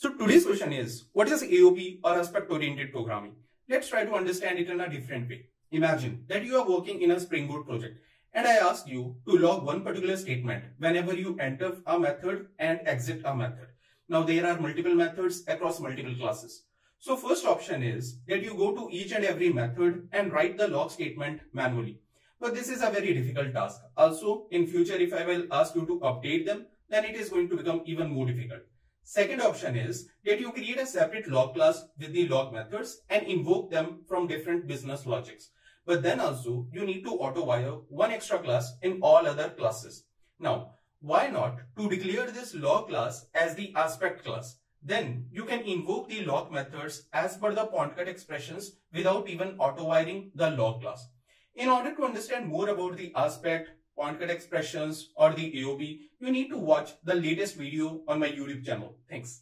So today's question is, what is AOP or aspect oriented programming? Let's try to understand it in a different way. Imagine that you are working in a Spring Boot project and I ask you to log one particular statement whenever you enter a method and exit a method. Now there are multiple methods across multiple classes. So first option is that you go to each and every method and write the log statement manually. But this is a very difficult task. Also, in future, if I will ask you to update them, then it is going to become even more difficult. Second option is that you create a separate log class with the log methods and invoke them from different business logics. But then also, you need to auto-wire one extra class in all other classes. Now, why not to declare this log class as the aspect class? Then you can invoke the log methods as per the point cut expressions without even auto-wiring the log class. In order to understand more about the aspect, point cut expressions or the AOP, you need to watch the latest video on my YouTube channel. Thanks.